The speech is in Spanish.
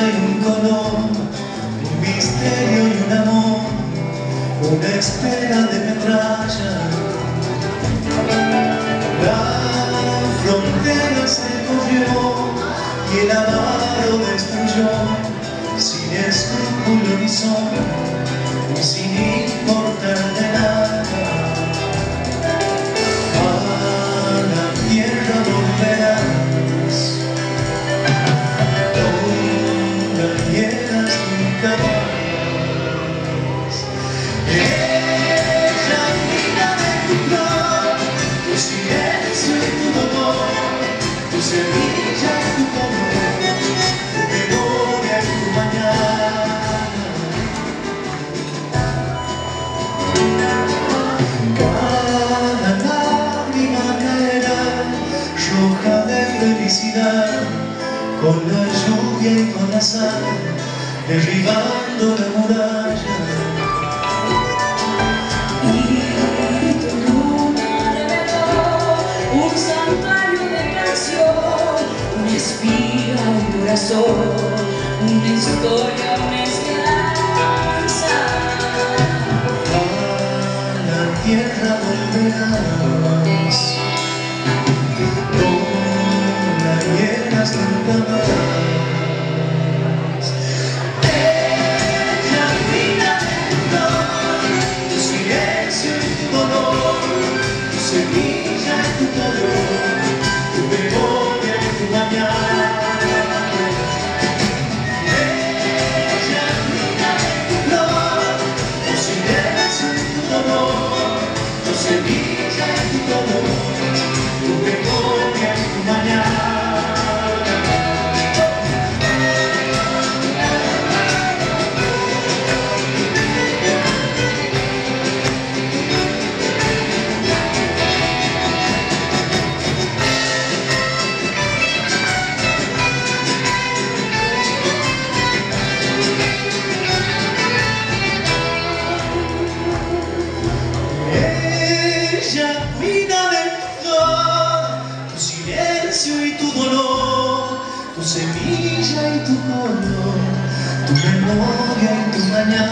dolor, un misterio y un amor, una espera de metralla. La frontera se corrió y el avaro destruyó, sin escrúpulo ni son, sin con la sal, derribando la muralla. Y tu luna reveló un santuario de canción, una espía, un corazón, una historia, una esperanza. A la tierra volverás, amor, esse brilho DJ tu mono, tu moga y.